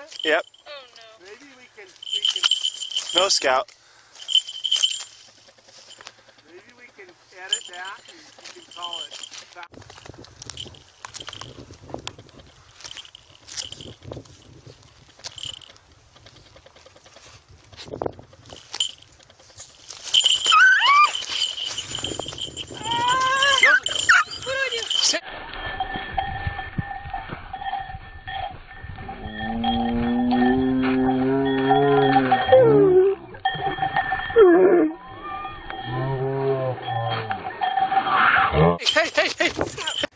of? Yep. Oh no. Maybe we can we can No scout. maybe we can edit that and you can call it. Hey, hey, hey!